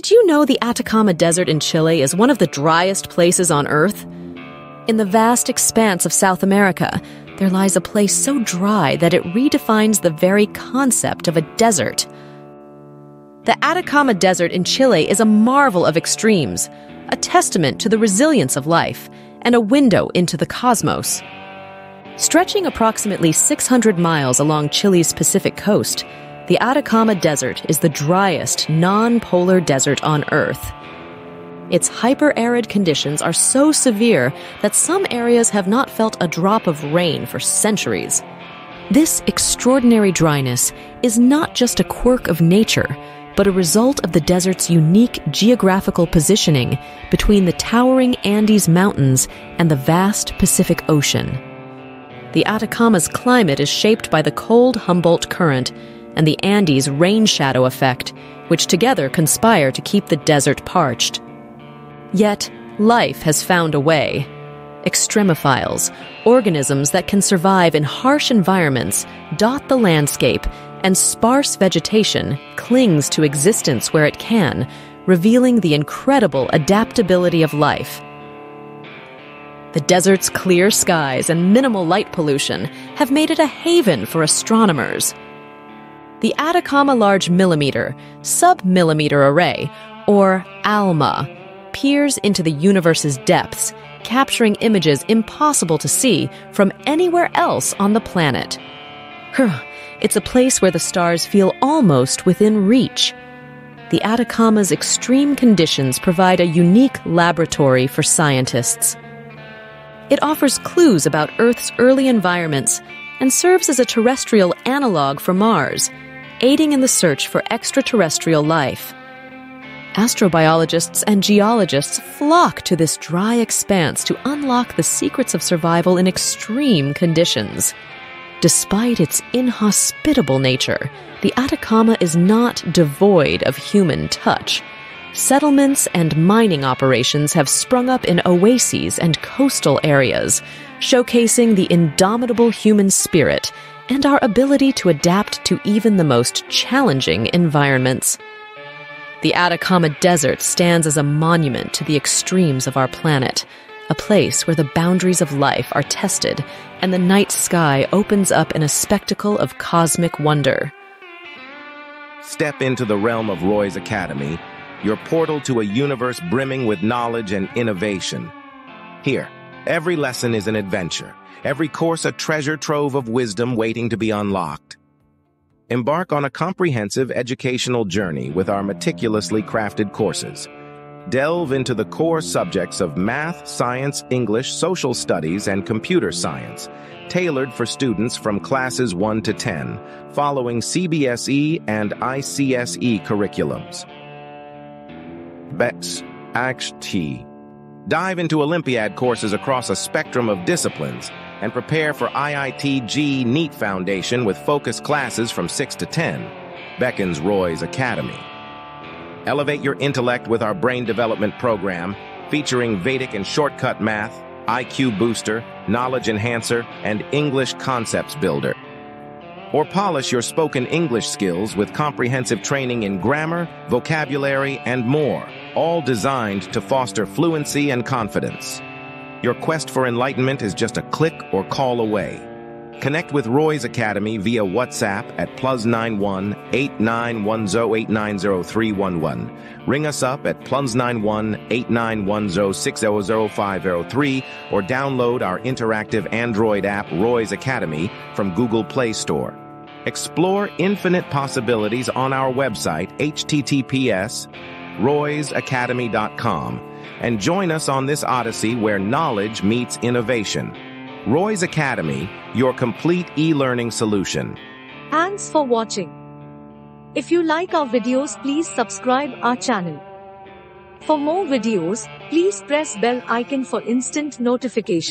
Did you know the Atacama Desert in Chile is one of the driest places on Earth? In the vast expanse of South America, there lies a place so dry that it redefines the very concept of a desert. The Atacama Desert in Chile is a marvel of extremes, a testament to the resilience of life, and a window into the cosmos. Stretching approximately 600 miles along Chile's Pacific coast, the Atacama Desert is the driest non-polar desert on Earth. Its hyper-arid conditions are so severe that some areas have not felt a drop of rain for centuries. This extraordinary dryness is not just a quirk of nature, but a result of the desert's unique geographical positioning between the towering Andes Mountains and the vast Pacific Ocean. The Atacama's climate is shaped by the cold Humboldt Current and the Andes rain shadow effect, which together conspire to keep the desert parched. Yet, life has found a way. Extremophiles, organisms that can survive in harsh environments, dot the landscape, and sparse vegetation clings to existence where it can, revealing the incredible adaptability of life. The desert's clear skies and minimal light pollution have made it a haven for astronomers. The Atacama Large Millimeter, Sub-Millimeter Array, or ALMA, peers into the universe's depths, capturing images impossible to see from anywhere else on the planet. It's a place where the stars feel almost within reach. The Atacama's extreme conditions provide a unique laboratory for scientists. It offers clues about Earth's early environments and serves as a terrestrial analog for Mars, aiding in the search for extraterrestrial life. Astrobiologists and geologists flock to this dry expanse to unlock the secrets of survival in extreme conditions. Despite its inhospitable nature, the Atacama is not devoid of human touch. Settlements and mining operations have sprung up in oases and coastal areas, showcasing the indomitable human spirit and our ability to adapt to even the most challenging environments. The Atacama Desert stands as a monument to the extremes of our planet, a place where the boundaries of life are tested and the night sky opens up in a spectacle of cosmic wonder. Step into the realm of Roy's Academy, your portal to a universe brimming with knowledge and innovation. Here, every lesson is an adventure, every course a treasure trove of wisdom waiting to be unlocked. Embark on a comprehensive educational journey with our meticulously crafted courses. Delve into the core subjects of math, science, English, social studies, and computer science, tailored for students from classes 1 to 10, following CBSE and ICSE curriculums. BEX, ACT, Dive into Olympiad courses across a spectrum of disciplines and prepare for IIT-JEE NEET Foundation with focus classes from 6 to 10, beckons Roy's Academy. Elevate your intellect with our brain development program, featuring Vedic and shortcut math, IQ booster, knowledge enhancer, and English concepts builder. Or polish your spoken English skills with comprehensive training in grammar, vocabulary, and more, all designed to foster fluency and confidence. Your quest for enlightenment is just a click or call away. Connect with Roy's Academy via WhatsApp at plus 91 8910890311. Ring us up at plus 91 8910600503 or download our interactive Android app Roy's Academy from Google Play Store. Explore infinite possibilities on our website https roysacademy.com and join us on this odyssey where knowledge meets innovation. Roy's Academy, your complete e-learning solution. Thanks for watching. If you like our videos, please subscribe our channel. For more videos, please press bell icon for instant notification.